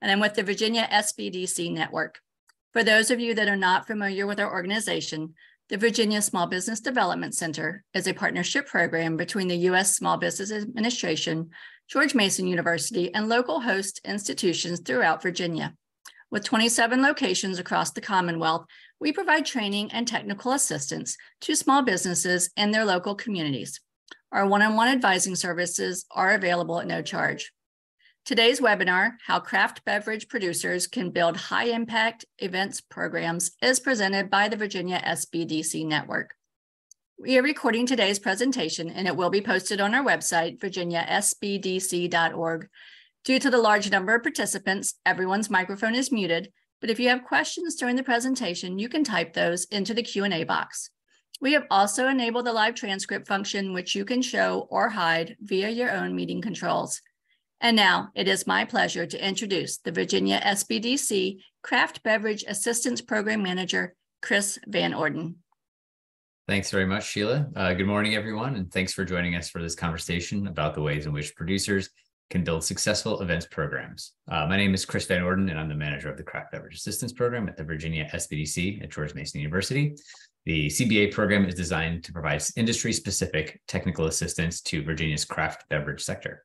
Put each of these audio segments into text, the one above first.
and I'm with the Virginia SBDC Network. For those of you that are not familiar with our organization, the Virginia Small Business Development Center is a partnership program between the U.S. Small Business Administration, George Mason University, and local host institutions throughout Virginia. With 27 locations across the Commonwealth, we provide training and technical assistance to small businesses and their local communities. Our one-on-one advising services are available at no charge. Today's webinar, How Craft Beverage Producers Can Build High Impact Events Programs, is presented by the Virginia SBDC Network. We are recording today's presentation and it will be posted on our website, virginiasbdc.org. Due to the large number of participants, everyone's microphone is muted, but if you have questions during the presentation, you can type those into the Q&A box. We have also enabled the live transcript function, which you can show or hide via your own meeting controls. And now it is my pleasure to introduce the Virginia SBDC Craft Beverage Assistance Program Manager, Chris Van Orden. Thanks very much, Sheila. Uh, good morning, everyone, and thanks for joining us for this conversation about the ways in which producers can build successful events programs. Uh, my name is Chris Van Orden, and I'm the manager of the Craft Beverage Assistance Program at the Virginia SBDC at George Mason University. The CBA program is designed to provide industry-specific technical assistance to Virginia's craft beverage sector.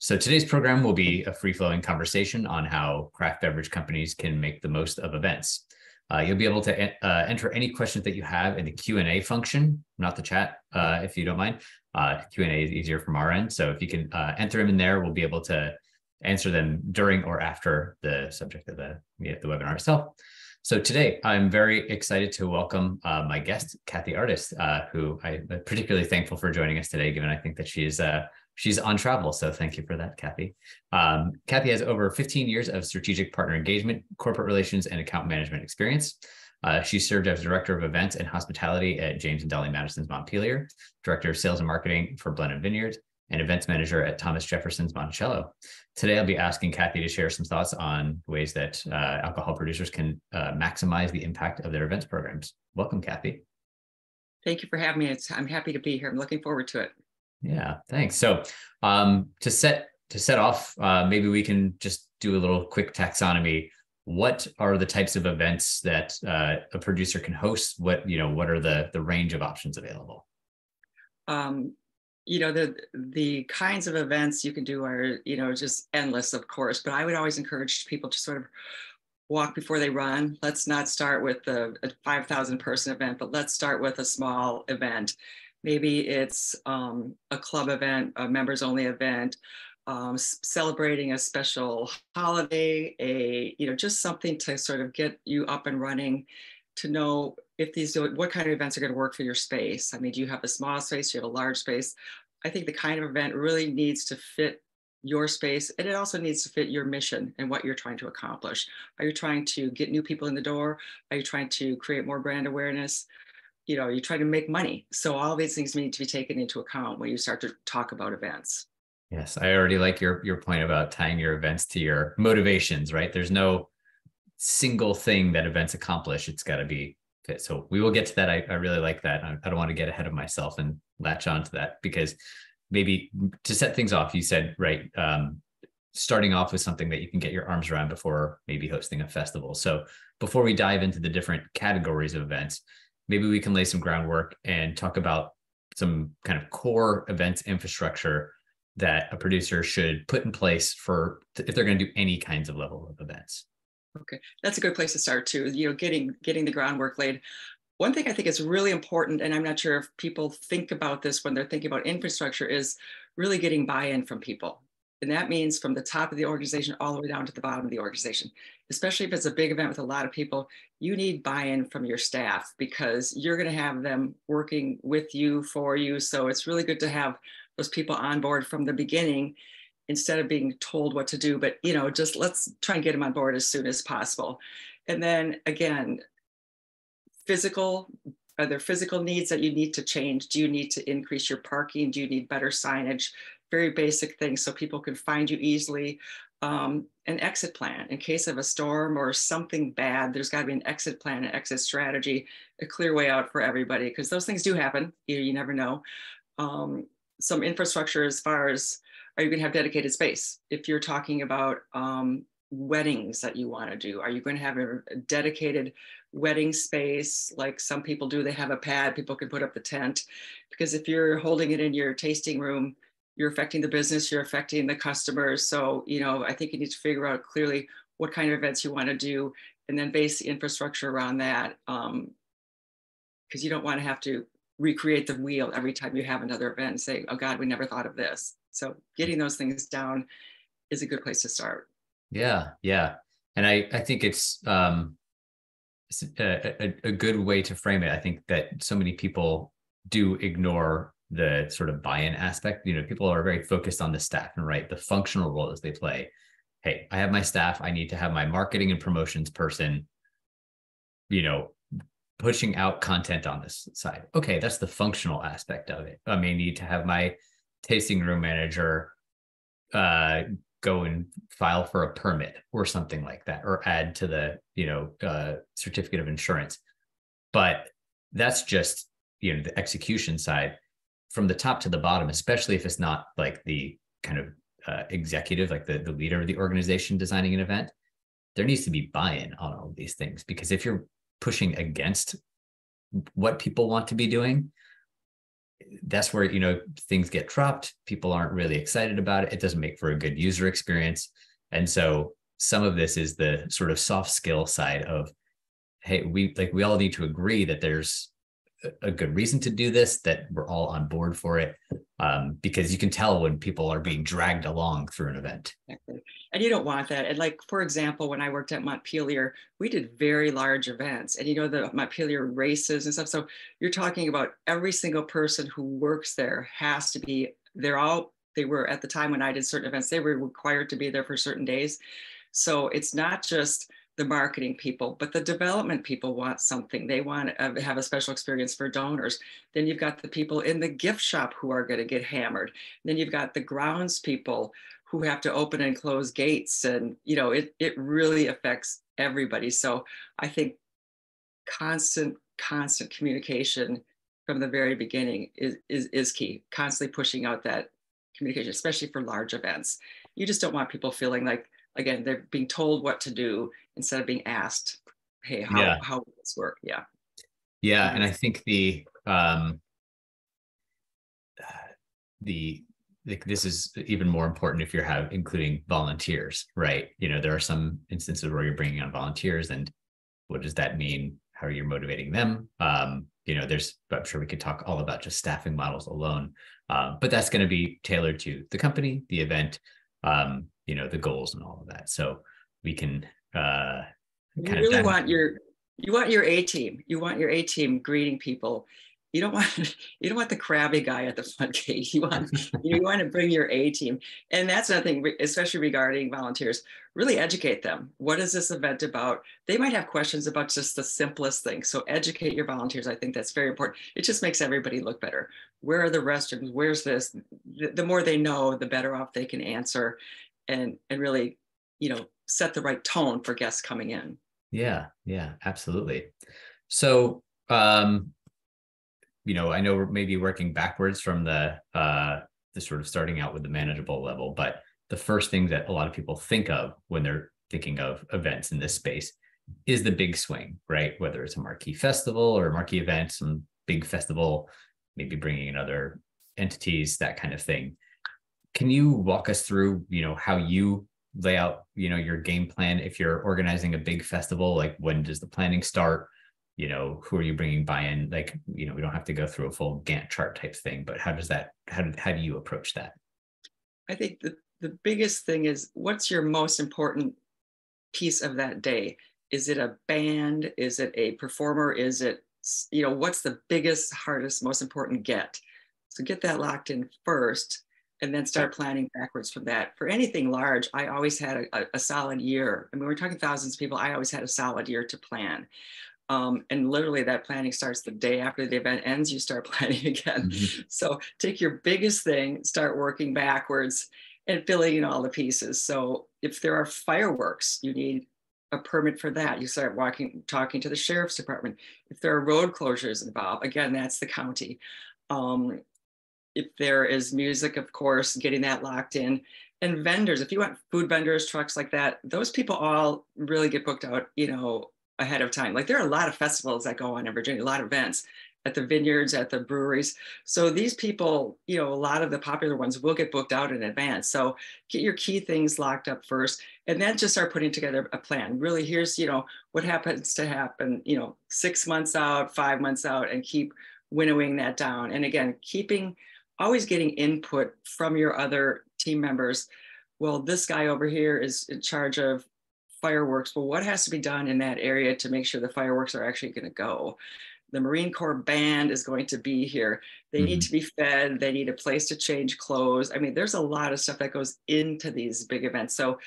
So today's program will be a free-flowing conversation on how craft beverage companies can make the most of events. Uh, you'll be able to uh, enter any questions that you have in the Q&A function, not the chat, uh, if you don't mind. Uh, Q&A is easier from our end. So if you can uh, enter them in there, we'll be able to answer them during or after the subject of the, the webinar itself. So today, I'm very excited to welcome uh, my guest, Kathy Artus, who I'm particularly thankful for joining us today, given I think that she is she's on travel. So thank you for that, Kathy. Um, Kathy has over 15 years of strategic partner engagement, corporate relations, and account management experience. Uh, she served as director of events and hospitality at James and Dolly Madison's Montpelier, director of sales and marketing for Blend Blenheim Vineyard, and events manager at Thomas Jefferson's Monticello. Today, I'll be asking Kathy to share some thoughts on ways that uh, alcohol producers can uh, maximize the impact of their events programs. Welcome, Kathy. Thank you for having me. It's, I'm happy to be here. I'm looking forward to it. Yeah, thanks. So um, to set to set off, uh, maybe we can just do a little quick taxonomy. What are the types of events that uh, a producer can host? What you know, what are the the range of options available? Um, you know, the the kinds of events you can do are you know just endless, of course. But I would always encourage people to sort of walk before they run. Let's not start with the 5,000 person event, but let's start with a small event Maybe it's um, a club event, a members only event, um, celebrating a special holiday, a, you know, just something to sort of get you up and running to know if these, what kind of events are going to work for your space. I mean, do you have a small space? Do you have a large space? I think the kind of event really needs to fit your space and it also needs to fit your mission and what you're trying to accomplish. Are you trying to get new people in the door? Are you trying to create more brand awareness? You know, you try to make money. So all these things need to be taken into account when you start to talk about events. Yes, I already like your your point about tying your events to your motivations, right? There's no single thing that events accomplish. It's got to be fit. So we will get to that. I, I really like that. I, I don't want to get ahead of myself and latch on to that because maybe to set things off, you said, right, um, starting off with something that you can get your arms around before maybe hosting a festival. So before we dive into the different categories of events, maybe we can lay some groundwork and talk about some kind of core events infrastructure that a producer should put in place for if they're going to do any kinds of level of events. Okay that's a good place to start too you know getting getting the groundwork laid. One thing i think is really important and i'm not sure if people think about this when they're thinking about infrastructure is really getting buy-in from people and that means from the top of the organization all the way down to the bottom of the organization. Especially if it's a big event with a lot of people, you need buy in from your staff because you're going to have them working with you, for you. So it's really good to have those people on board from the beginning instead of being told what to do. But, you know, just let's try and get them on board as soon as possible. And then again, physical are there physical needs that you need to change? Do you need to increase your parking? Do you need better signage? Very basic things so people can find you easily. Um, an exit plan in case of a storm or something bad. There's got to be an exit plan, an exit strategy, a clear way out for everybody because those things do happen. You, you never know. Um, some infrastructure as far as are you going to have dedicated space? If you're talking about um, weddings that you want to do? Are you going to have a, a dedicated wedding space like some people do? They have a pad, people can put up the tent. Because if you're holding it in your tasting room, you're affecting the business, you're affecting the customers. So, you know, I think you need to figure out clearly what kind of events you want to do and then base the infrastructure around that. Um, because you don't want to have to recreate the wheel every time you have another event and say, oh God, we never thought of this. So getting those things down is a good place to start. Yeah, yeah. And I, I think it's um a, a, a good way to frame it. I think that so many people do ignore the sort of buy-in aspect. You know, people are very focused on the staff and right the functional roles they play. Hey, I have my staff. I need to have my marketing and promotions person, you know, pushing out content on this side. Okay, that's the functional aspect of it. I may need to have my tasting room manager uh, go and file for a permit or something like that, or add to the you know uh, certificate of insurance. But that's just you know the execution side from the top to the bottom, especially if it's not like the kind of uh, executive, like the the leader of the organization designing an event. There needs to be buy-in on all of these things. Because if you're pushing against what people want to be doing that's where you know things get dropped. People aren't really excited about it. It doesn't make for a good user experience. And so some of this is the sort of soft skill side of hey we like we all need to agree that there's a good reason to do this that we're all on board for it um, because you can tell when people are being dragged along through an event. And you don't want that. And like for example when i worked at montpelier we did very large events. And you know the montpelier races and stuff. So you're talking about every single person who works there has to be they're all they were at the time when i did certain events they were required to be there for certain days. So it's not just the marketing people, but the development people want something. They want to have a special experience for donors. Then you've got the people in the gift shop who are going to get hammered. Then you've got the grounds people who have to open and close gates. And, you know, it, it really affects everybody. So I think constant, constant communication from the very beginning is, is, is key. Constantly pushing out that communication, especially for large events. You just don't want people feeling like, again, they're being told what to do instead of being asked, hey, how, yeah. how will this work? Yeah. Yeah. And I think the, um, the, like this is even more important if you're have including volunteers, right? You know, there are some instances where you're bringing on volunteers and what does that mean? How are you motivating them? Um, you know, there's, I'm sure we could talk all about just staffing models alone, um, but that's going to be tailored to the company, the event, um, you know, the goals and all of that. So we can uh, you really want your you want your A team. You want your A team greeting people. You don't want you don't want the crabby guy at the front gate. You want you want to bring your A team, and that's nothing, especially regarding volunteers. Really educate them. What is this event about? They might have questions about just the simplest things. So educate your volunteers. I think that's very important. It just makes everybody look better. Where are the restrooms? Where's this? The, the more they know, the better off they can answer, and and really, you know, set the right tone for guests coming in. Yeah, yeah, absolutely. So, um, you know, I know we're maybe working backwards from the uh, the sort of starting out with the manageable level, but the first thing that a lot of people think of when they're thinking of events in this space is the big swing, right? Whether it's a marquee festival or a marquee event, some big festival, maybe bringing in other entities, that kind of thing. Can you walk us through, you know, how you lay out you know your game plan if you're organizing a big festival? Like when does the planning start? You know who are you bringing buy-in like you know we don't have to go through a full gantt chart type thing but how does that how do, how do you approach that? I think the, the biggest thing is what's your most important piece of that day? Is it a band? Is it a performer? Is it you know what's the biggest hardest most important get? So get that locked in first and then start planning backwards from that. For anything large, I always had a, a, solid year. I mean, we're talking thousands of people. I always had a solid year to plan. Um, and literally, that planning starts the day after the event ends. You start planning again. Mm-hmm. So take your biggest thing, start working backwards, and filling in all the pieces. So if there are fireworks, you need a permit for that. You start walking, talking to the sheriff's department. If there are road closures involved, again, that's the county. Um, if there is music, of course, getting that locked in. and vendors, if you want food vendors, trucks like that, those people all really get booked out, you know, ahead of time. Like there are a lot of festivals that go on in Virginia, a lot of events at the vineyards, at the breweries. So these people, you know, a lot of the popular ones will get booked out in advance. So get your key things locked up first and then just start putting together a plan. Really, here's, you know, what happens to happen, you know, six months out, five months out, and keep winnowing that down. And again, keeping always getting input from your other team members. Well, this guy over here is in charge of fireworks. Well, what has to be done in that area to make sure the fireworks are actually going to go? The Marine Corps band is going to be here. They mm-hmm. need to be fed. They need a place to change clothes. I mean, there's a lot of stuff that goes into these big events. So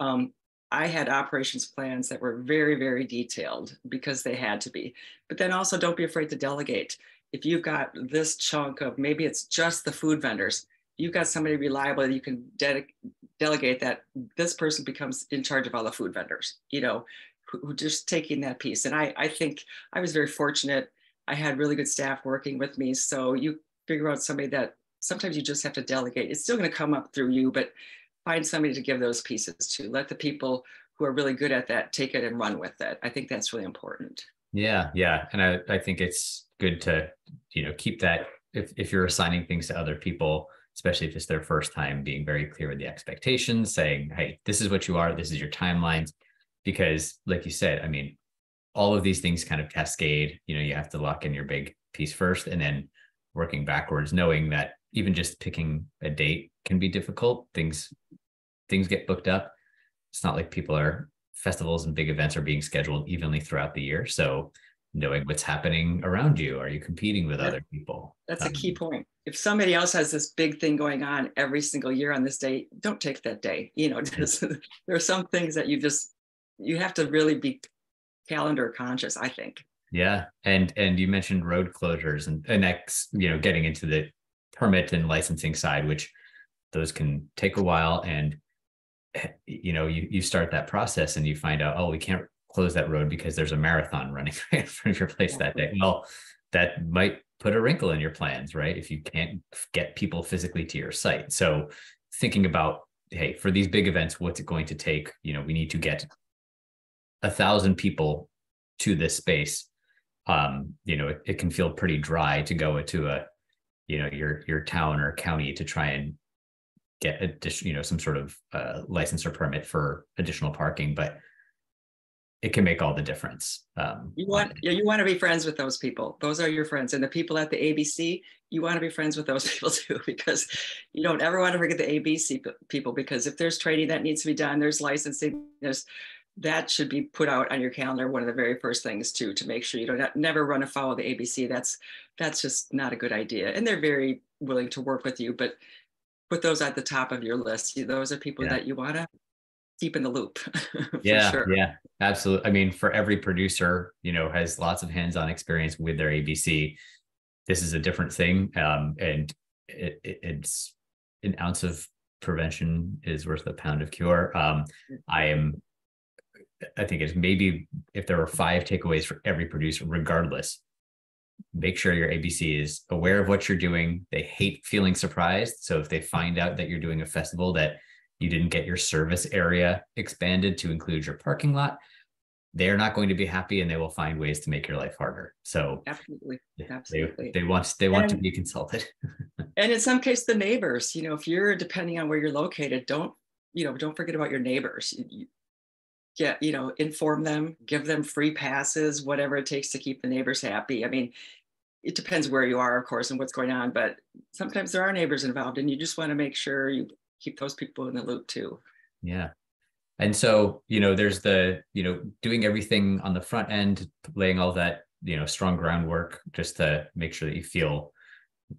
um, I had operations plans that were very, very detailed because they had to be. But then also don't be afraid to delegate. If you've got this chunk of maybe it's just the food vendors, you've got somebody reliable that you can de- delegate that this person becomes in charge of all the food vendors, you know, who, who just taking that piece. And I, I think I was very fortunate. I had really good staff working with me. So you figure out somebody that sometimes you just have to delegate. It's still going to come up through you, but find somebody to give those pieces to. Let the people who are really good at that take it and run with it. I think that's really important. Yeah, yeah. And I, I think it's good to, you know, keep that if, if you're assigning things to other people, especially if it's their first time, being very clear with the expectations, saying, hey, this is what you are, this is your timelines. Because, like you said, I mean, all of these things kind of cascade. You know, you have to lock in your big piece first and then working backwards, knowing that even just picking a date can be difficult. Things things get booked up. It's not like people are festivals and big events are being scheduled evenly throughout the year. So knowing what's happening around you, are you competing with yeah. other people? That's um, a key point if somebody else has this big thing going on every single year on this day, don't take that day. You know, just, there are some things that you just you have to really be calendar conscious. I think. Yeah, and and you mentioned road closures and and that's you know getting into the permit and licensing side, which those can take a while, and you know you you start that process and you find out oh we can't close that road because there's a marathon running right in front of your place that day. Well, that might put a wrinkle in your plans, right? If you can't get people physically to your site. So thinking about, hey, for these big events, what's it going to take? You know, we need to get a thousand people to this space. Um, you know, it, it can feel pretty dry to go into a, you know, your your town or county to try and get additional, you know, some sort of uh, license or permit for additional parking. But it can make all the difference. Um, you want yeah, you want to be friends with those people. Those are your friends, and the people at the ABC. You want to be friends with those people too, because you don't ever want to forget the ABC people. Because if there's training that needs to be done, there's licensing, there's that should be put out on your calendar. One of the very first things too, to make sure you don't never run afoul of the ABC. That's that's just not a good idea. And they're very willing to work with you, but put those at the top of your list. Those are people yeah. that you want to keep in the loop. yeah, sure. yeah, absolutely. I mean, for every producer, you know, has lots of hands-on experience with their ABC. This is a different thing, um, and it, it, it's an ounce of prevention is worth a pound of cure. Um, I am. I think it's maybe if there were five takeaways for every producer, regardless, make sure your ABC is aware of what you're doing. They hate feeling surprised. So if they find out that you're doing a festival that you didn't get your service area expanded to include your parking lot they're not going to be happy and they will find ways to make your life harder. So absolutely. absolutely they, they want they want and, to be consulted. and in some case the neighbors you know if you're depending on where you're located don't you know don't forget about your neighbors. You, get you know inform them give them free passes whatever it takes to keep the neighbors happy. I mean it depends where you are of course and what's going on but sometimes there are neighbors involved and you just want to make sure you keep those people in the loop too. Yeah. And so, you know, there's the, you know, doing everything on the front end, laying all that, you know, strong groundwork just to make sure that you feel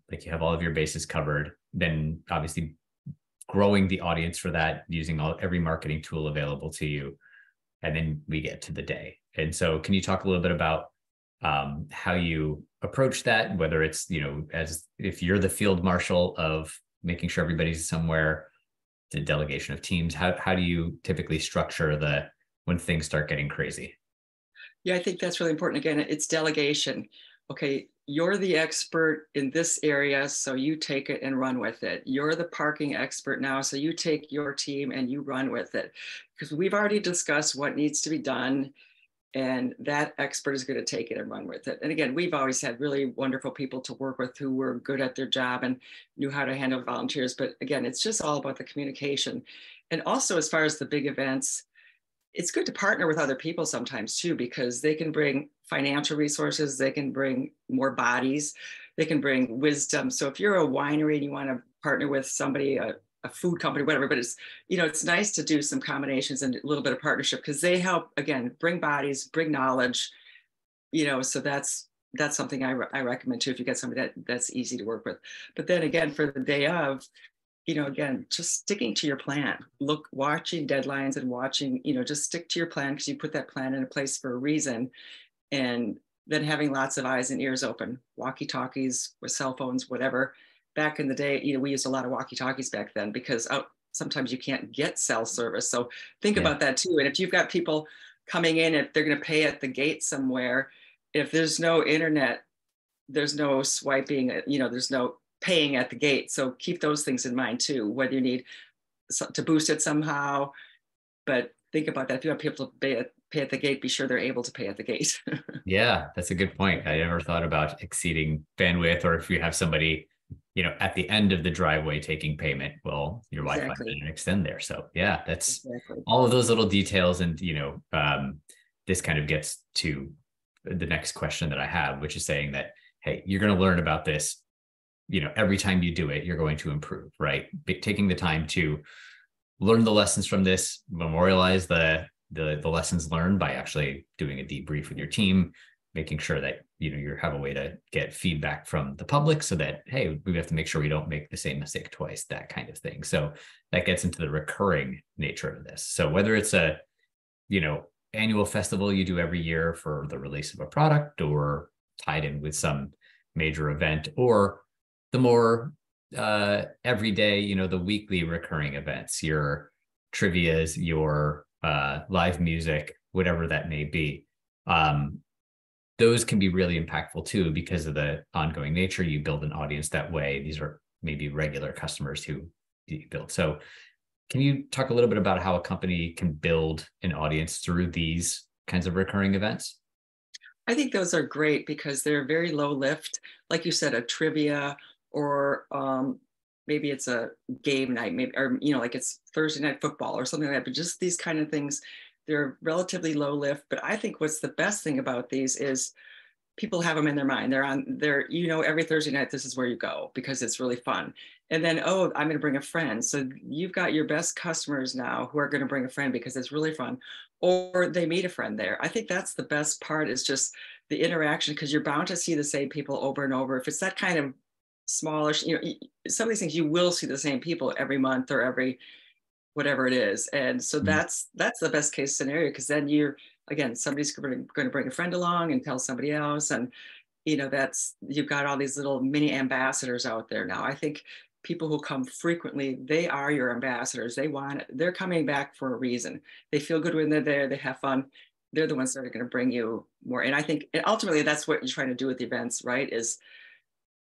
like you have all of your bases covered. Then obviously growing the audience for that using all every marketing tool available to you. And then we get to the day. And so can you talk a little bit about um, how you approach that, whether it's, you know, as if you're the field marshal of making sure everybody's somewhere the delegation of teams. How, how do you typically structure the when things start getting crazy? Yeah i think that's really important. Again it's delegation. Okay you're the expert in this area, so you take it and run with it. You're the parking expert now, so you take your team and you run with it. Because we've already discussed what needs to be done, and that expert is going to take it and run with it. And again, we've always had really wonderful people to work with who were good at their job and knew how to handle volunteers. But again, it's just all about the communication. And also, as far as the big events, it's good to partner with other people sometimes too because they can bring financial resources they can bring more bodies they can bring wisdom so if you're a winery and you want to partner with somebody a, a food company whatever but it's you know it's nice to do some combinations and a little bit of partnership because they help again bring bodies bring knowledge you know so that's that's something I, re- I recommend too if you get somebody that that's easy to work with but then again for the day of you know, again, just sticking to your plan. Look, watching deadlines and watching, you know, just stick to your plan because you put that plan in a place for a reason. And then having lots of eyes and ears open, walkie talkies with cell phones, whatever. Back in the day, you know, we used a lot of walkie talkies back then because oh, sometimes you can't get cell service. So think yeah. about that too. And if you've got people coming in, if they're going to pay at the gate somewhere, if there's no internet, there's no swiping, uh, you know, there's no paying at the gate. So keep those things in mind too, whether you need to boost it somehow. But think about that. If you want people to pay at, pay at the gate, be sure they're able to pay at the gate. yeah, that's a good point. I never thought about exceeding bandwidth or if you have somebody, you know, at the end of the driveway taking payment, well, your exactly. Wi-Fi didn't extend there. So yeah, that's exactly. all of those little details. And, you know, um, this kind of gets to the next question that I have, which is saying that, hey, you're going to learn about this you know every time you do it you're going to improve right taking the time to learn the lessons from this memorialize the the, the lessons learned by actually doing a debrief with your team making sure that you know you have a way to get feedback from the public so that hey we have to make sure we don't make the same mistake twice that kind of thing so that gets into the recurring nature of this so whether it's a you know annual festival you do every year for the release of a product or tied in with some major event or the more uh, everyday, you know, the weekly recurring events, your trivias, your uh, live music, whatever that may be. Um, those can be really impactful too because of the ongoing nature. You build an audience that way. These are maybe regular customers who you build. So, can you talk a little bit about how a company can build an audience through these kinds of recurring events? I think those are great because they're very low lift. Like you said, a trivia or um, maybe it's a game night, maybe or you know, like it's Thursday night football or something like that. But just these kind of things, they're relatively low lift. But I think what's the best thing about these is people have them in their mind. They're on there, you know, every Thursday night, this is where you go because it's really fun. And then, oh, I'm going to bring a friend. So you've got your best customers now who are going to bring a friend because it's really fun. Or they meet a friend there. I think that's the best part is just the interaction because you're bound to see the same people over and over. If it's that kind of smallish, you know, some of these things you will see the same people every month or every whatever it is. And so mm-hmm. that's that's the best case scenario because then you're again somebody's going to bring a friend along and tell somebody else and you know that's you've got all these little mini ambassadors out there now. I think people who come frequently they are your ambassadors they want it. they're coming back for a reason they feel good when they're there they have fun they're the ones that are going to bring you more and i think and ultimately that's what you're trying to do with the events right is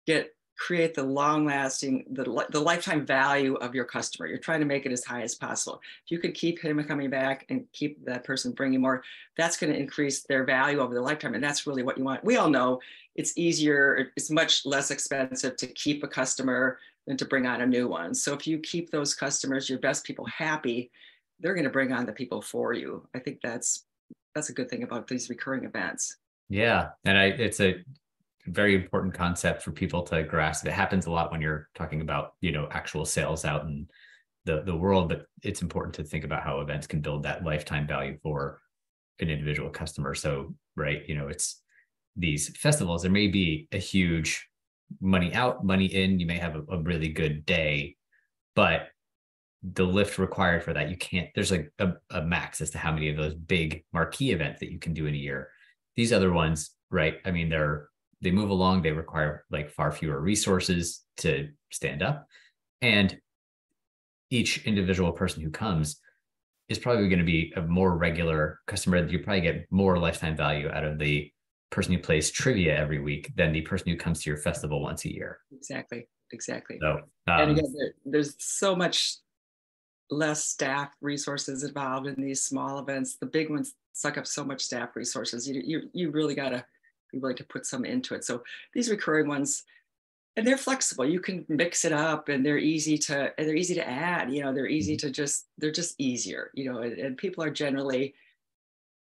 get create the long lasting, the, the lifetime value of your customer. You're trying to make it as high as possible. If you could keep him coming back and keep that person bringing more, that's going to increase their value over the lifetime. And that's really what you want. We all know it's easier, it's much less expensive to keep a customer than to bring on a new one. So if you keep those customers, your best people happy, they're going to bring on the people for you. I think that's that's a good thing about these recurring events. Yeah, and I it's a very important concept for people to grasp. It happens a lot when you're talking about, you know, actual sales out in the, the world, but it's important to think about how events can build that lifetime value for an individual customer. So, right, you know, it's these festivals, there may be a huge money out, money in, you may have a, a really good day, but the lift required for that, you can't, there's like a, a max as to how many of those big marquee events that you can do in a year. These other ones, right? I mean, they're they move along they require like far fewer resources to stand up and each individual person who comes is probably going to be a more regular customer you probably get more lifetime value out of the person who plays trivia every week than the person who comes to your festival once a year. Exactly. Exactly. So, um, and again, there, there's so much less staff resources involved in these small events. The big ones suck up so much staff resources. You you you really gotta be willing to put some into it. So these recurring ones, and they're flexible. You can mix it up, and they're easy to and they're easy to add. You know, they're easy mm-hmm. to just they're just easier. You know, and, and people are generally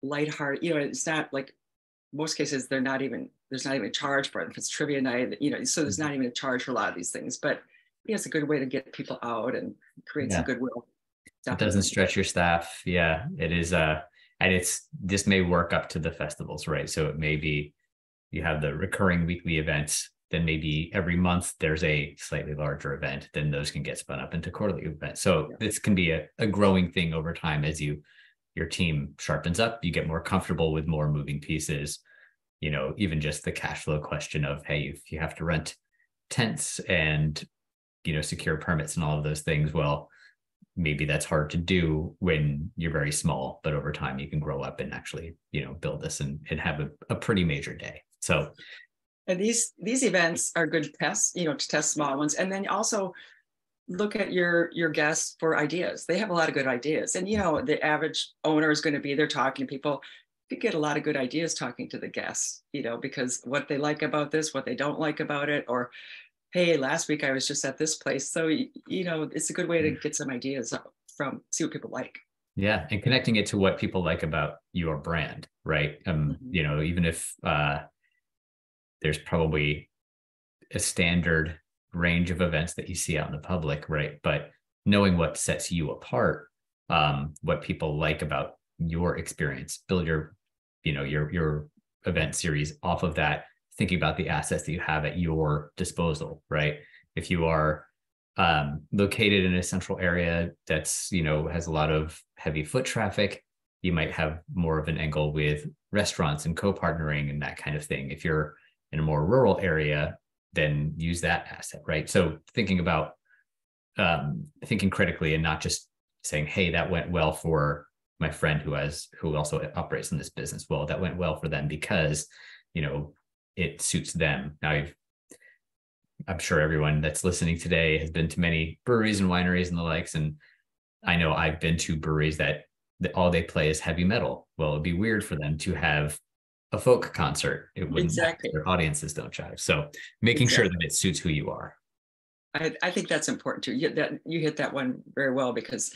lighthearted. You know, it's not like most cases they're not even there's not even a charge for it. If it's trivia night, you know, so there's not mm-hmm. even a charge for a lot of these things. But yeah, it's a good way to get people out and create yeah. some goodwill. Definitely. It doesn't stretch your staff. Yeah, it is. Uh, and it's this may work up to the festivals, right? So it may be you have the recurring weekly events. Then maybe every month there's a slightly larger event. Then those can get spun up into quarterly events. So yeah. this can be a, a growing thing over time as you your team sharpens up. You get more comfortable with more moving pieces. You know, even just the cash flow question of hey, if you have to rent tents and you know secure permits and all of those things, well maybe that's hard to do when you're very small but over time you can grow up and actually you know build this and, and have a, a pretty major day so and these these events are good tests you know to test small ones and then also look at your your guests for ideas they have a lot of good ideas and you know the average owner is going to be there talking to people you get a lot of good ideas talking to the guests you know because what they like about this what they don't like about it or hey, last week I was just at this place. So, you know, it's a good way to mm. get some ideas from, see what people like. Yeah. And connecting it to what people like about your brand, right? Um, mm-hmm. you know, even if uh, there's probably a standard range of events that you see out in the public, right? But knowing what sets you apart, um, what people like about your experience, build your, you know, your your event series off of that thinking about the assets that you have at your disposal, right? If you are um, located in a central area that's, you know, has a lot of heavy foot traffic, you might have more of an angle with restaurants and co-partnering and that kind of thing. If you're in a more rural area, then use that asset, right? So thinking about um, thinking critically and not just saying, "Hey, that went well for my friend who has who also operates in this business." Well, that went well for them because you know it suits them. Now, I've, I'm sure everyone that's listening today has been to many breweries and wineries and the likes, and I know I've been to breweries that, that all they play is heavy metal. Well, it'd be weird for them to have a folk concert. It wouldn't exactly. their audiences don't jive. So making exactly. sure that it suits who you are. I, I think that's important too. You, that, you hit that one very well because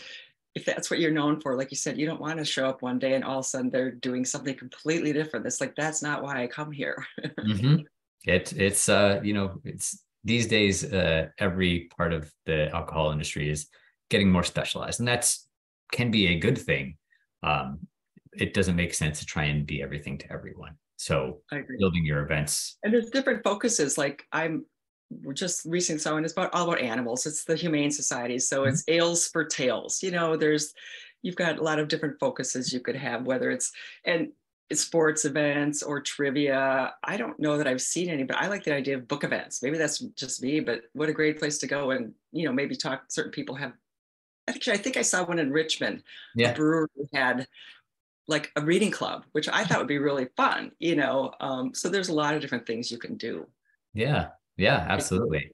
if that's what you're known for, like you said, you don't want to show up one day and all of a sudden they're doing something completely different. It's like that's not why I come here. mm-hmm. It it's uh you know it's these days uh every part of the alcohol industry is getting more specialized, and that's can be a good thing. Um, it doesn't make sense to try and be everything to everyone. So building your events and there's different focuses. Like I'm just recently saw, and it's about all about animals. It's the Humane Society, so mm-hmm. it's ales for tails. You know, there's you've got a lot of different focuses you could have, whether it's and sports events or trivia. I don't know that I've seen any, but I like the idea of book events. Maybe that's just me, but what a great place to go and you know maybe talk. Certain people have. Actually, I think I saw one in Richmond. Yeah. A brewery had like a reading club, which I thought would be really fun. You know, um, so there's a lot of different things you can do. Yeah, yeah, absolutely.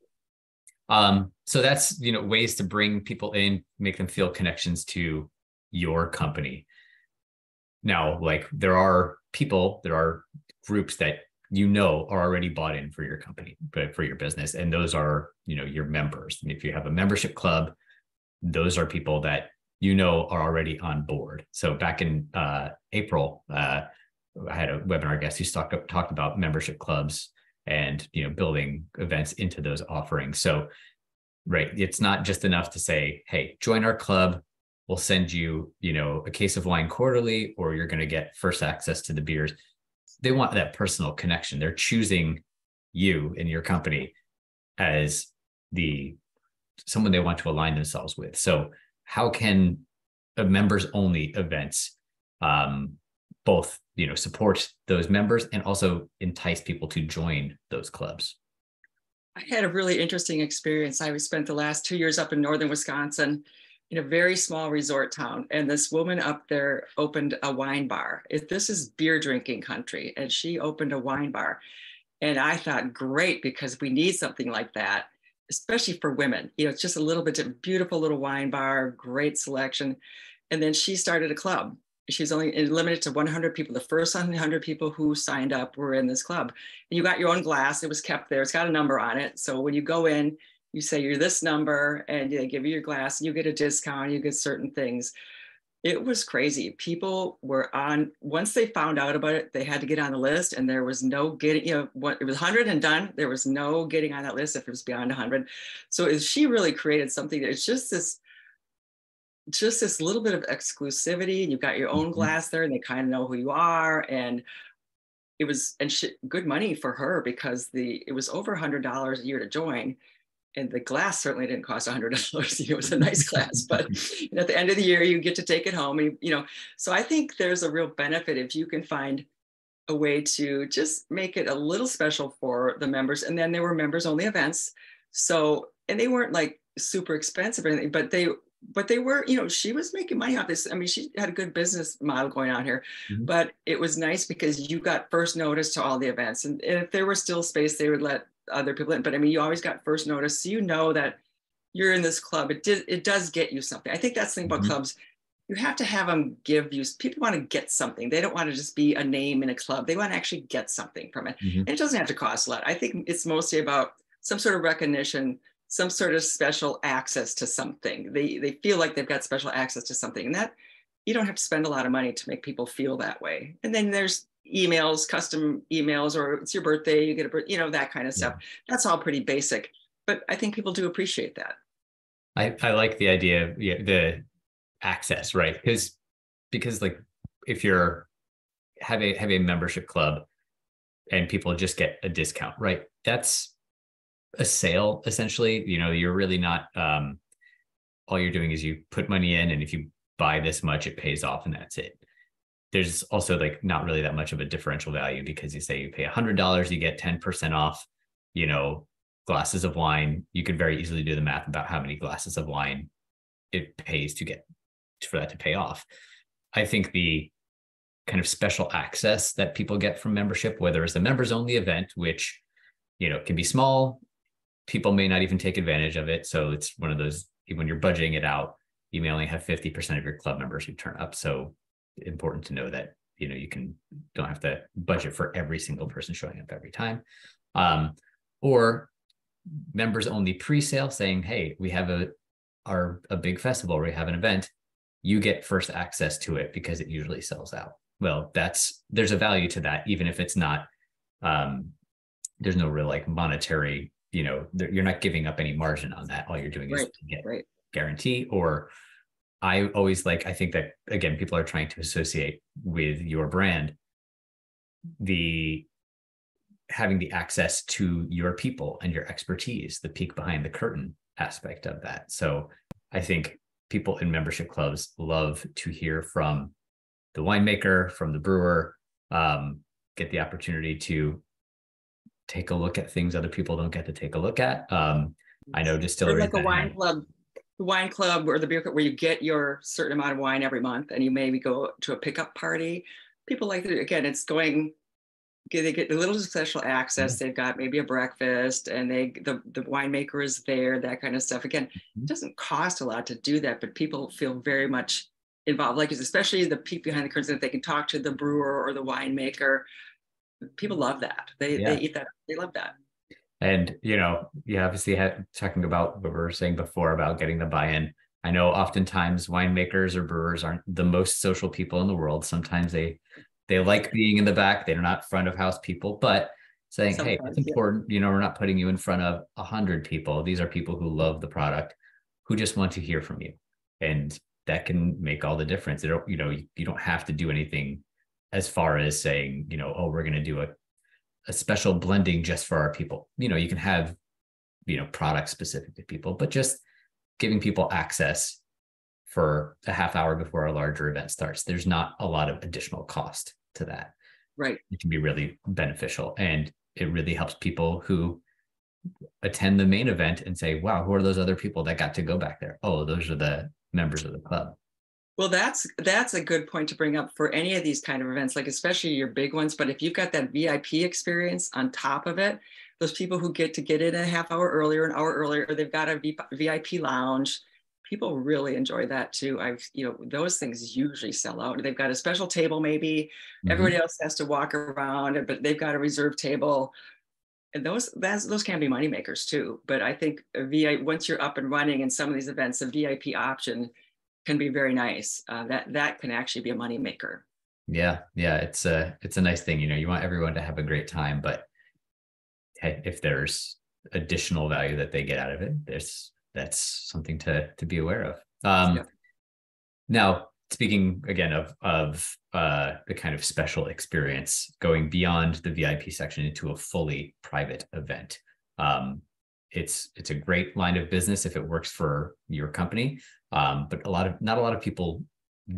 Um, so that's you know ways to bring people in, make them feel connections to your company. Now, like there are people, there are groups that you know are already bought in for your company, but for your business, and those are you know your members. And if you have a membership club, those are people that you know are already on board. So back in uh, April, uh, I had a webinar guest who talked talked about membership clubs and you know building events into those offerings. So right it's not just enough to say hey join our club. We'll send you you know a case of wine quarterly or you're going to get first access to the beers. They want that personal connection. They're choosing you and your company as the someone they want to align themselves with. So how can members only events um, both you know support those members and also entice people to join those clubs i had a really interesting experience i spent the last two years up in northern wisconsin in a very small resort town. And this woman up there opened a wine bar. If this is beer drinking country, and she opened a wine bar. And I thought, great, because we need something like that, especially for women. You know, it's just a little bit of beautiful little wine bar, great selection. And then she started a club. She's only limited to 100 people. The first 100 people who signed up were in this club. And you got your own glass. It was kept there. It's got a number on it. So when you go in, you say you're this number and they give you your glass and you get a discount, you get certain things. It was crazy. People were on, once they found out about it, they had to get on the list and there was no getting, you know, what it was 100 and done. There was no getting on that list if it was beyond 100. So is she really created something It's just this, just this little bit of exclusivity. You've got your own mm-hmm. glass there and they kind of know who you are. And it was, and she, good money for her because the, it was over a hundred dollars a year to join and the glass certainly didn't cost a hundred dollars. it was a nice glass, but you know, at the end of the year, you get to take it home. And, you know, so I think there's a real benefit if you can find a way to just make it a little special for the members. And then there were members only events. So, and they weren't like super expensive or anything, but they, but they were, you know, she was making money off this. I mean, she had a good business model going on here, mm-hmm. but it was nice because you got first notice to all the events. And, and if there was still space, they would let other people in. But I mean, you always got first notice, so you know that you're in this club. It did, it does get you something. I think that's the thing about mm-hmm. clubs. You have to have them give you. People want to get something. They don't want to just be a name in a club. They want to actually get something from it, mm-hmm. and it doesn't have to cost a lot. I think it's mostly about some sort of recognition, some sort of special access to something. They they feel like they've got special access to something, and that you don't have to spend a lot of money to make people feel that way. And then there's emails, custom emails, or it's your birthday, you get a, you know, that kind of stuff. Yeah. That's all pretty basic, but I think people do appreciate that. I, I like the idea of yeah, the access, right? Because, because like if you're have a, have a membership club and people just get a discount, right? That's a sale essentially. You know, you're really not, um, all you're doing is you put money in and if you buy this much, it pays off and that's it there's also like not really that much of a differential value because you say you pay $100 you get 10% off you know glasses of wine. You could very easily do the math about how many glasses of wine it pays to get for that to pay off. I think the kind of special access that people get from membership whether it's a members only event which you know can be small people may not even take advantage of it. So it's one of those when you're budgeting it out you may only have 50% of your club members who turn up. So important to know that you know you can don't have to budget for every single person showing up every time. Um, or members only pre-sale saying hey we have a our a big festival we have an event. You get first access to it because it usually sells out. Well that's there's a value to that even if it's not um there's no real like monetary you know you're not giving up any margin on that. All you're doing right, is get right. guarantee or I always like, I think that again, people are trying to associate with your brand the having the access to your people and your expertise, the peek behind the curtain aspect of that. So I think people in membership clubs love to hear from the winemaker, from the brewer, um, get the opportunity to take a look at things other people don't get to take a look at. Um, I know distilleries like a wine club the wine club or the beer club where you get your certain amount of wine every month and you maybe go to a pickup party. People like that, Again, it's going, they get a little special access. Mm-hmm. They've got maybe a breakfast and they the, the winemaker is there, that kind of stuff. Again, mm-hmm. it doesn't cost a lot to do that, but people feel very much involved. Like especially the people behind the curtain that they can talk to the brewer or the winemaker. People love that. They yeah. they eat that. They love that. And you know, you obviously had talking about what we were saying before about getting the buy-in. I know oftentimes winemakers or brewers aren't the most social people in the world. Sometimes they they like being in the back. They're not front of house people, but saying, Sometimes, "Hey, it's important. Yeah. You know, we're not putting you in front of a hundred people. These are people who love the product, who just want to hear from you, and that can make all the difference. It don't, you know, you, you don't have to do anything as far as saying, you know, oh, we're going to do a a special blending just for our people. You know, you can have, you know, products specific to people, but just giving people access for a half hour before a larger event starts. There's not a lot of additional cost to that. Right. It can be really beneficial. And it really helps people who attend the main event and say, wow, who are those other people that got to go back there? Oh, those are the members of the club. Well, that's that's a good point to bring up for any of these kind of events, like especially your big ones. But if you've got that VIP experience on top of it, those people who get to get in a half hour earlier, an hour earlier, they've got a VIP lounge. People really enjoy that too. I've, you know, those things usually sell out. They've got a special table, maybe mm-hmm. everybody else has to walk around, but they've got a reserved table. And those that's, those can be money makers too. But I think a VIP once you're up and running in some of these events, a VIP option can be very nice. Uh, that that can actually be a money maker. Yeah, yeah, it's a it's a nice thing. You know, you want everyone to have a great time, but if there's additional value that they get out of it, there's that's something to to be aware of. Um, yeah. Now, speaking again of of uh, the kind of special experience, going beyond the VIP section into a fully private event. Um, it's it's a great line of business if it works for your company um, but a lot of not a lot of people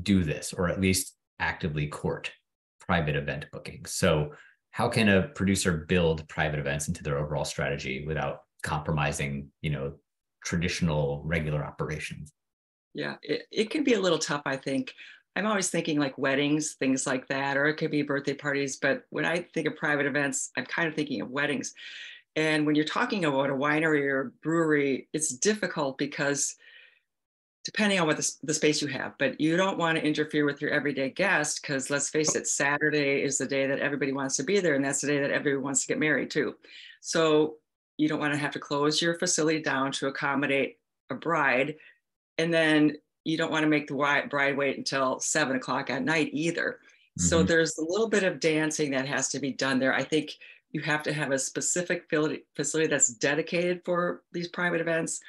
do this, or at least actively court private event bookings. So how can a producer build private events into their overall strategy without compromising, you know, traditional regular operations? Yeah, it, it can be a little tough, I think. I'm always thinking like weddings, things like that, or it could be birthday parties. But when I think of private events, I'm kind of thinking of weddings. And when you're talking about a winery or a brewery, it's difficult because depending on what the, the space you have, but you don't want to interfere with your everyday guest because let's face it, Saturday is the day that everybody wants to be there. And that's the day that everyone wants to get married too. So you don't want to have to close your facility down to accommodate a bride. And then you don't want to make the bride wait until seven o'clock at night either. Mm-hmm. So there's a little bit of dancing that has to be done there. I think you have to have a specific facility that's dedicated for these private events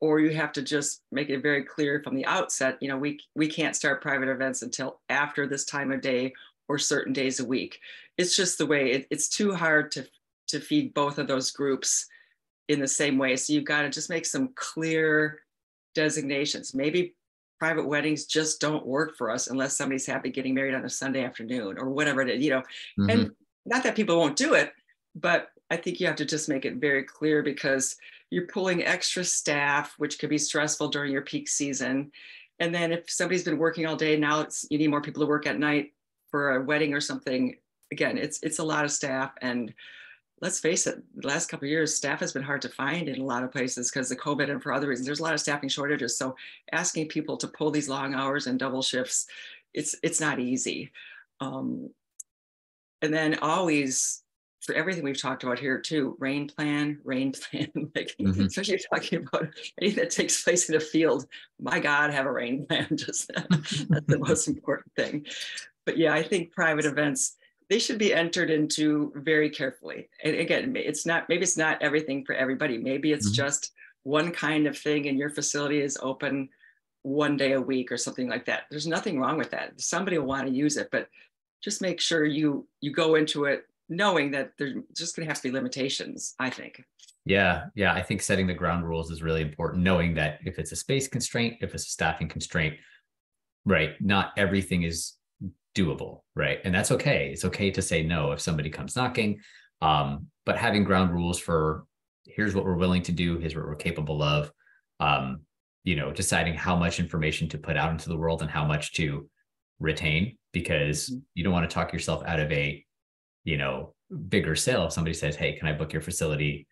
or you have to just make it very clear from the outset you know we we can't start private events until after this time of day or certain days a week. It's just the way it, it's too hard to to feed both of those groups in the same way. So you've got to just make some clear designations. Maybe private weddings just don't work for us unless somebody's happy getting married on a sunday afternoon or whatever it is you know. Mm-hmm. and not that people won't do it but i think you have to just make it very clear because you're pulling extra staff, which could be stressful during your peak season. And then if somebody's been working all day, now it's you need more people to work at night for a wedding or something. Again, it's it's a lot of staff and let's face it, the last couple years, staff has been hard to find in a lot of places because of COVID and for other reasons. There's a lot of staffing shortages. So asking people to pull these long hours and double shifts, it's it's not easy. Um, and then always for everything we've talked about here too rain plan rain plan like mm-hmm. especially talking about anything that takes place in a field. My god have a rain plan just that's the most important thing. But yeah i think private events they should be entered into very carefully. And again it's not maybe it's not everything for everybody. Maybe it's mm-hmm. just one kind of thing and your facility is open one day a week or something like that. There's nothing wrong with that. Somebody will want to use it but just make sure you you go into it knowing that there's just going to have to be limitations, I think. Yeah, yeah. I think setting the ground rules is really important, knowing that if it's a space constraint, if it's a staffing constraint, right, not everything is doable, right? And that's okay. It's okay to say no if somebody comes knocking. Um, but having ground rules for here's what we're willing to do, here's what we're capable of, um, you know, deciding how much information to put out into the world and how much to retain, because mm-hmm. you don't want to talk yourself out of a you know, bigger sale. If somebody says, Hey, can I book your facility?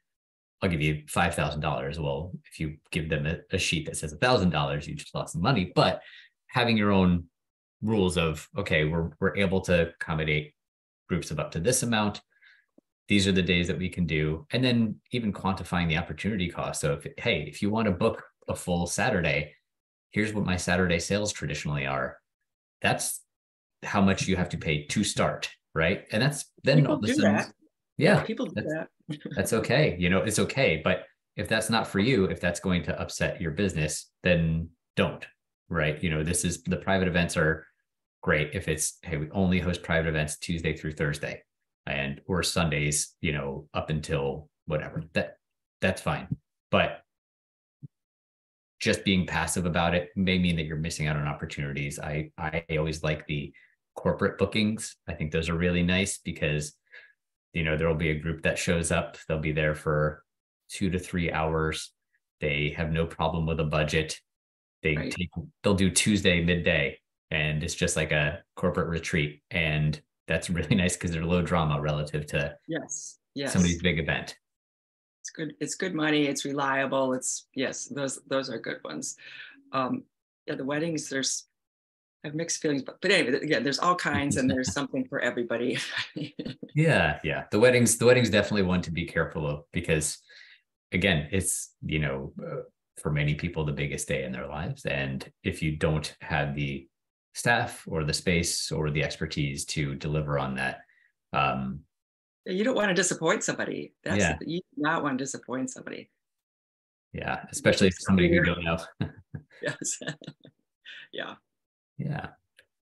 I'll give you five thousand dollars. Well, if you give them a, a sheet that says a thousand dollars, you just lost some money. But having your own rules of okay, we're we're able to accommodate groups of up to this amount. These are the days that we can do, and then even quantifying the opportunity cost. So if hey, if you want to book a full Saturday, here's what my Saturday sales traditionally are. That's how much you have to pay to start right? And that's then people all of a sudden, that. yeah, people do that's, that. that's okay. You know, it's okay. But if that's not for you, if that's going to upset your business, then don't. Right. You know, this is the private events are great if it's hey, we only host private events Tuesday through Thursday and or Sundays, you know, up until whatever. That that's fine. But just being passive about it may mean that you're missing out on opportunities. I I always like the corporate bookings. I think those are really nice because, you know, there will be a group that shows up, they'll be there for two to three hours. They have no problem with a budget. they Right. take they'll do Tuesday midday and it's just like a corporate retreat. And that's really nice because they're low drama relative to Yes. Yes. somebody's big event. it's good. It's good money. It's reliable. It's yes. Those those are good ones. Um, yeah, the weddings. There's I have mixed feelings, but but anyway, again, there's all kinds, and there's something for everybody. Yeah, yeah. The weddings, the weddings definitely one to be careful of because, again, it's you know uh, for many people the biggest day in their lives, and if you don't have the staff or the space or the expertise to deliver on that, um, you don't want to disappoint somebody. That's Yeah. you do not want to disappoint somebody. yeah, especially if somebody who you don't know. Yes. yeah. Yeah.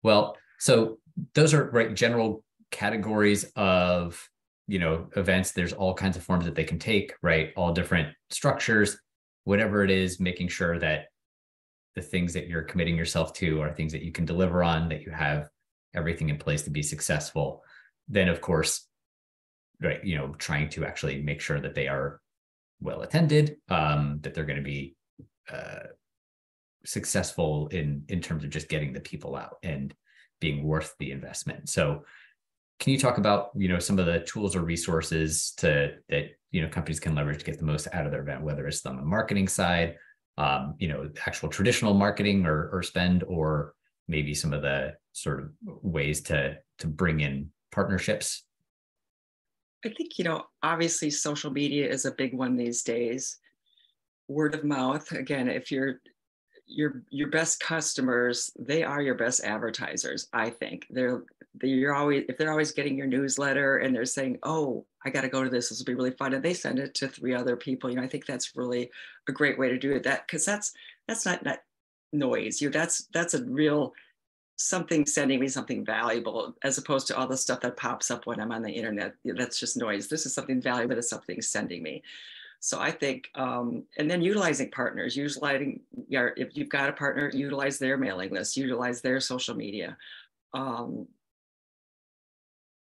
Well, so those are right general categories of you know events. There's all kinds of forms that they can take, right? All different structures, whatever it is, making sure that the things that you're committing yourself to are things that you can deliver on, that you have everything in place to be successful. Then, of course, right, you know, trying to actually make sure that they are well attended, um, that they're going to be uh, successful in in terms of just getting the people out and being worth the investment. So can you talk about you know some of the tools or resources to that you know companies can leverage to get the most out of their event, whether it's on the marketing side, um, you know, actual traditional marketing or or spend, or maybe some of the sort of ways to to bring in partnerships. I think, you know, obviously social media is a big one these days. Word of mouth, again, if you're your your best customers, they are your best advertisers, I think. They're you're always if they're always getting your newsletter and they're saying, "Oh, I got to go to this. This will be really fun," and they send it to three other people. You know, I think that's really a great way to do it. That because that's that's not not noise. You that's that's a real something sending me something valuable as opposed to all the stuff that pops up when I'm on the internet. That's just noise. This is something valuable that something sending me. So I think, um, and then utilizing partners, utilizing, yeah, if you've got a partner, utilize their mailing list, utilize their social media. Um,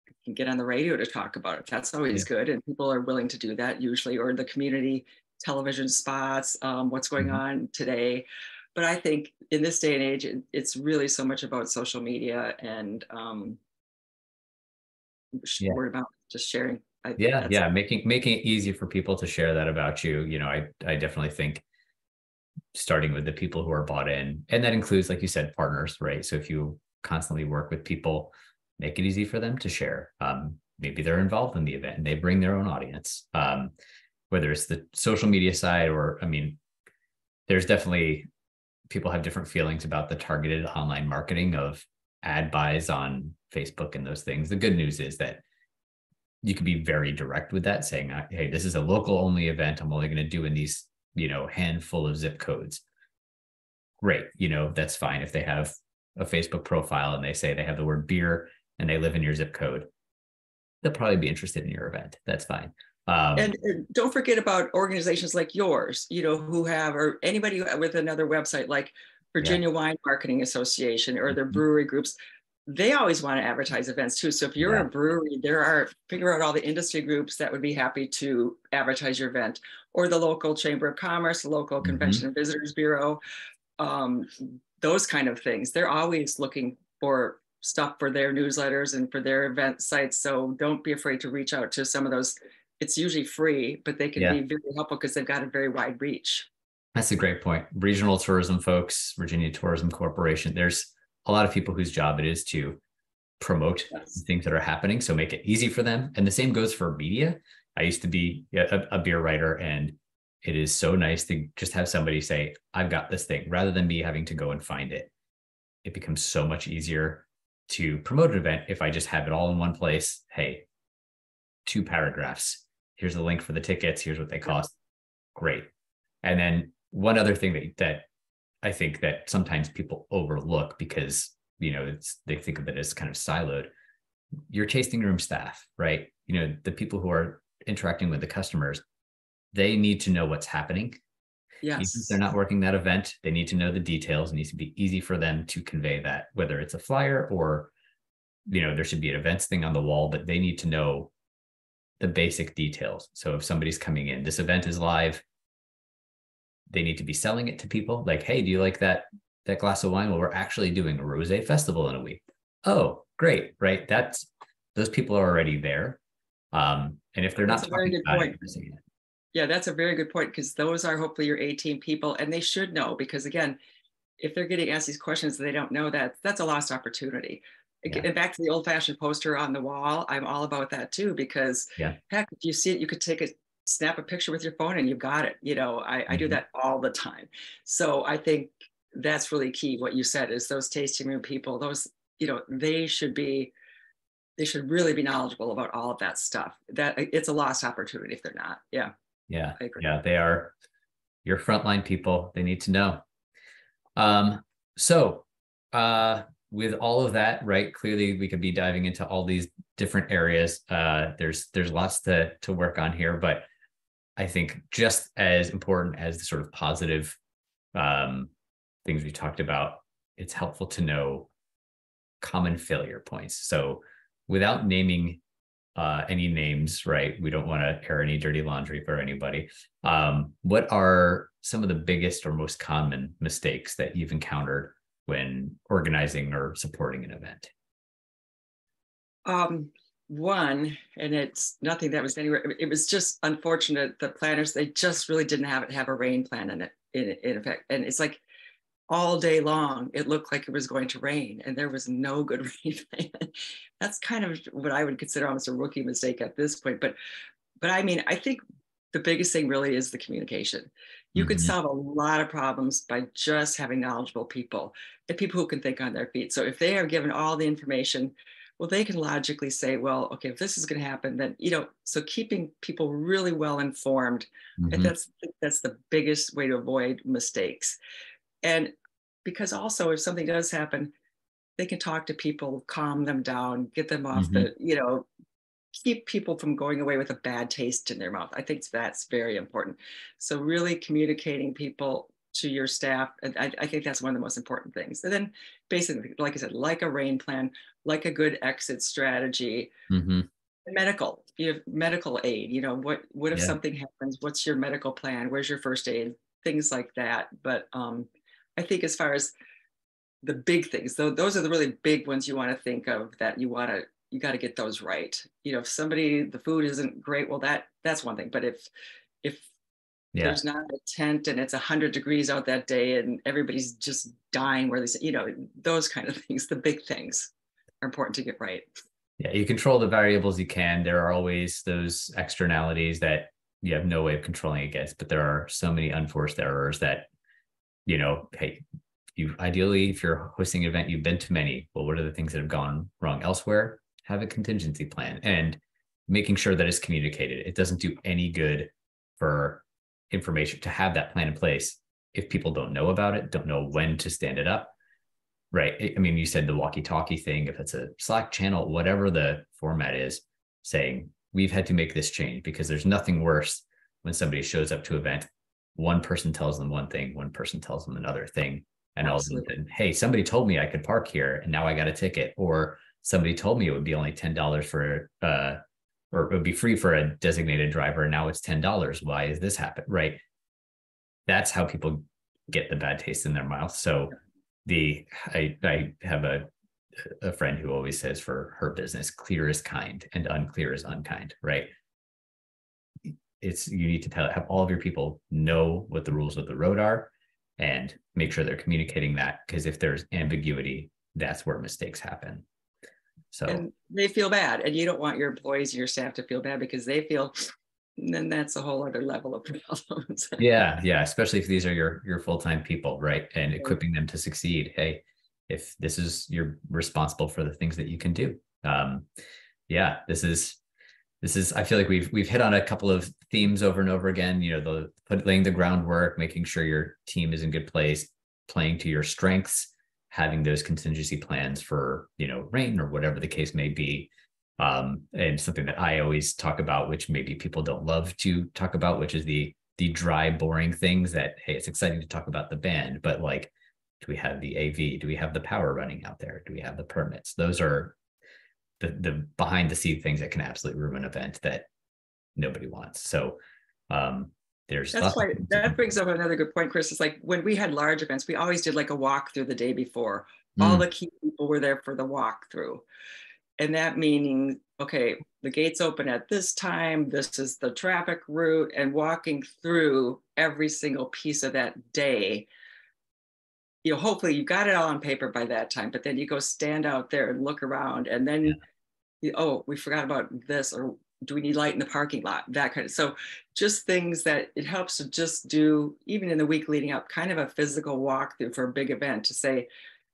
you can get on the radio to talk about it. That's always good, and people are willing to do that usually, or the community television spots, um, what's going Mhm. on today. But I think in this day and age, it, it's really so much about social media and um, Yeah. word about just sharing. I, yeah yeah making making it easy for people to share that about you you know i i definitely think starting with the people who are bought in and that includes like you said partners right? So if you constantly work with people make it easy for them to share. Um, maybe they're involved in the event and they bring their own audience. Um, whether it's the social media side or i mean there's definitely people have different feelings about the targeted online marketing of ad buys on facebook and those things. The good news is that you can be very direct with that saying hey this is a local only event. I'm only going to do in these you know handful of zip codes. Great you know that's fine if they have a facebook profile and they say they have the word beer and they live in your zip code. They'll probably be interested in your event. That's fine. Um, and, and don't forget about organizations like yours, you know, who have, or anybody with another website like Virginia Wine Marketing Association or their Mhm. brewery groups. They always want to advertise events too. So if you're Yeah. a brewery, there are figure out all the industry groups that would be happy to advertise your event, or the local chamber of commerce, the local Mhm. convention and visitors bureau, um, those kind of things. They're always looking for stuff for their newsletters and for their event sites. So don't be afraid to reach out to some of those it's usually free, but they can Yeah. be very helpful because they've got a very wide reach. That's a great point. Regional tourism folks, Virginia Tourism Corporation, there's a lot of people whose job it is to promote Yes. things that are happening. So make it easy for them. And the same goes for media. I used to be a, a beer writer, and it is so nice to just have somebody say, I've got this thing, rather than me having to go and find it. It becomes so much easier to promote an event if I just have it all in one place. Hey, two paragraphs. Here's the link for the tickets. Here's what they cost. Great. And then one other thing that that I think that sometimes people overlook because you know it's they think of it as kind of siloed. Your tasting room staff, right? You know the people who are interacting with the customers, they need to know what's happening. Even if they're not working that event, they need to know the details. It needs to be easy for them to convey that, whether it's a flyer or, you know, there should be an events thing on the wall, but they need to know the basic details. So if somebody's coming in, this event is live. They need to be selling it to people. Like, hey, do you like that that glass of wine? Well, we're actually doing a rosé festival in a week. Oh, great, right? That's those people are already there. Um, and if they're That's not a very talking good about point. it. Yeah, that's a very good point because those are hopefully your 18 people and they should know because again, if they're getting asked these questions, they don't know that that's a lost opportunity. Yeah. And back to the old fashioned poster on the wall, I'm all about that too because Yeah. heck, if you see it, you could take a snap a picture with your phone and you've got it. You know, I, I do Mhm. that all the time. So I think that's really key. What you said is those tasting room people, those, you know, they should be they should really be knowledgeable about all of that stuff. That it's a lost opportunity if they're not. Yeah, Yeah. I agree. Yeah, they are your frontline people. They need to know. Um, so uh with all of that, right? Clearly we could be diving into all these different areas. Uh there's there's lots to to work on here, but I think just as important as the sort of positive um things we talked about, it's helpful to know common failure points. So without naming uh, any names, right? We don't want to air any dirty laundry for anybody. Um, what are some of the biggest or most common mistakes that you've encountered when organizing or supporting an event? Um, one, and it's nothing that was anywhere. It was just unfortunate. The planners they just really didn't have it have a rain plan in it in, in effect, and it's like all day long it looked like it was going to rain, and there was no good rain plan. That's kind of what I would consider almost a rookie mistake at this point. But, but I mean, I think the biggest thing really is the communication. You could Mhm. solve a lot of problems by just having knowledgeable people and people who can think on their feet. So if they are given all the information well they can logically say well okay if this is going to happen then you know so keeping people really well informed Mhm. and that's that's the biggest way to avoid mistakes. And because also if something does happen they can talk to people calm them down get them off the you know keep people from going away with a bad taste in their mouth. I think that's very important. So really communicating people to your staff and I, I think that's one of the most important things. And then basically like i said like a rain plan like a good exit strategy. Mhm. medical you have medical aid you know what what if Yeah. something happens? What's your medical plan? Where's your first aid? Things like that. But um i think as far as the big things though those are the really big ones you want to think of that you want to you got to get those right. You know if somebody the food isn't great well that that's one thing. But if if Yeah. there's not a tent and it's 100 degrees out that day and everybody's just dying where they say you know those kind of things the big things are important to get right Yeah. You control the variables you can. There are always those externalities that you have no way of controlling against, but there are so many unforced errors that, you know, hey, you ideally, if you're hosting an event, you've been to many. Well, what are the things that have gone wrong elsewhere? Have a contingency plan and making sure that it's communicated. It doesn't do any good for information to have that plan in place if people don't know about it, don't know when to stand it up. Right. I- mean, you said the walkie talkie thing, if it's a Slack channel, whatever the format is, saying we've had to make this change because there's nothing worse when somebody shows up to event, one person tells them one thing, one person tells them another thing. And all of a sudden, hey, somebody told me I could park here and now I got a ticket. Or somebody told me it would be only $10 for uh or it would be free for a designated driver. And now it's $10. Why is this happen? Right. That's how people get the bad taste in their mouth. So the I I have a a friend who always says for her business, clear is kind and unclear is unkind, right? It's you need to tell have all of your people know what the rules of the road are and make sure they're communicating that because if there's ambiguity, that's where mistakes happen. So and they feel bad and you don't want your employees and your staff to feel bad because they feel and then that's a whole other level of problems yeah, yeah, especially if these are your your full-time people, right? And equipping them to succeed. Hey, if this is you're responsible for the things that you can do. Um, yeah, this is this is I feel like we've we've hit on a couple of themes over and over again. You know, the put, laying the groundwork, making sure your team is in good place, playing to your strengths, having those contingency plans for you know rain or whatever the case may be. Um, and something that I always talk about, which maybe people don't love to talk about, which is the the dry, boring things that hey, it's exciting to talk about the band, but like, do we have the AV? Do we have the power running out there? Do we have the permits? Those are the the behind the scene things that can absolutely ruin an event that nobody wants. So um there's that's why that brings up another good point, Chris. Is like when we had large events, we always did like a walkthrough the day before. Mm. All the key people were there for the walkthrough. And that meaning, okay, the gates open at this time, this is the traffic route, and walking through every single piece of that day. You know, hopefully you got it all on paper by that time, but then you go stand out there and look around, and then yeah. you, oh, we forgot about this, or do we need light in the parking lot? That kind of so just things that it helps to just do even in the week leading up kind of a physical walkthrough for a big event to say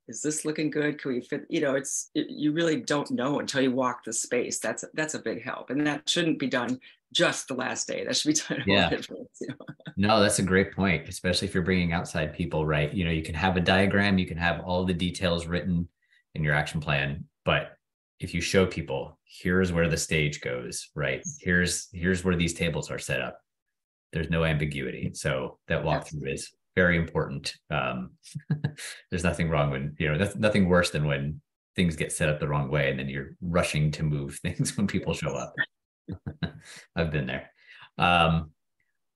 is this looking good? Can we fit you know it's it, you really don't know until you walk the space. That's that's a big help. And that shouldn't be done just the last day. That should be done yeah. you know? no that's a great point especially if you're bringing outside people right? You know you can have a diagram you can have all the details written in your action plan but if you show people here's where the stage goes right? Here's here's where these tables are set up. There's no ambiguity. So that walkthrough is very important. Um, there's nothing wrong when you know that's nothing worse than when things get set up the wrong way and then you're rushing to move things when people show up. I've been there. Um,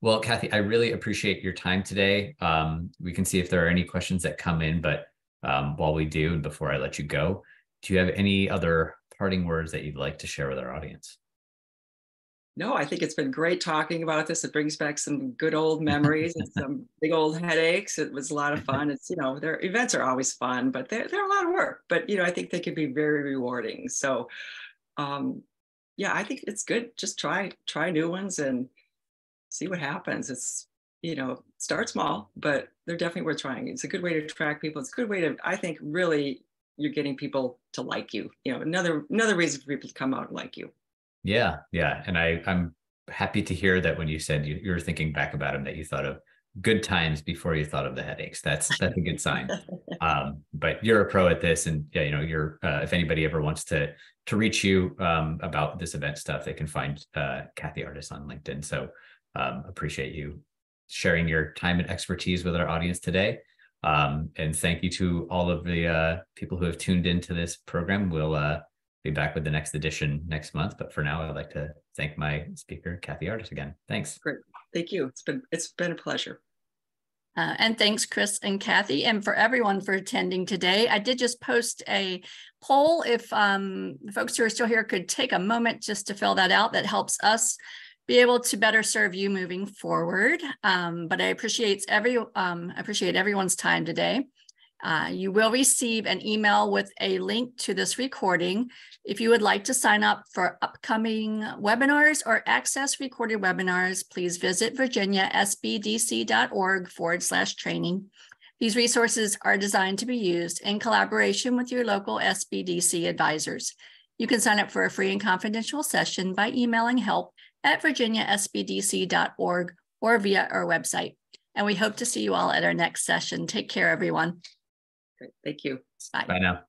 well kathy i really appreciate your time today. Um, we can see if there are any questions that come in but um, while we do and before i let you go do you have any other parting words that you'd like to share with our audience? No, I think it's been great talking about this. It brings back some good old memories and some big old headaches. It was a lot of fun. It's, you know, their events are always fun, but they're, they're a lot of work. But, you know, I think they can be very rewarding. So, um, yeah, I think it's good. Just try, try new ones and see what happens. It's, you know, start small, but they're definitely worth trying. It's a good way to attract people. It's a good way to, I think, really you're getting people to like you you know another another reason for people to come out and like you. Yeah yeah and i i'm happy to hear that when you said you, you were thinking back about him that you thought of good times before you thought of the headaches. That's that's a good sign. Um, but you're a pro at this and yeah you know you're uh, if anybody ever wants to to reach you um, about this event stuff they can find uh, kathy Artus on linkedin. So um, appreciate you sharing your time and expertise with our audience today um, and thank you to all of the uh, people who have tuned into this program. We'll uh, be back with the next edition next month. But for now, I'd like to thank my speaker, Kathy Artus, again. Thanks. Great. Thank you. It's been it's been a pleasure. Uh, and thanks, Chris and Kathy, and for everyone for attending today. I did just post a poll. If um, folks who are still here could take a moment just to fill that out, that helps us be able to better serve you moving forward. Um, but I appreciate every um, appreciate everyone's time today. Uh, you will receive an email with a link to this recording. If you would like to sign up for upcoming webinars or access recorded webinars, please visit virginiasbdc.org forward slash training. These resources are designed to be used in collaboration with your local SBDC advisors. You can sign up for a free and confidential session by emailing help at virginiasbdc.org or via our website. And we hope to see you all at our next session. Take care, everyone. Great. Thank you. Bye. Bye now.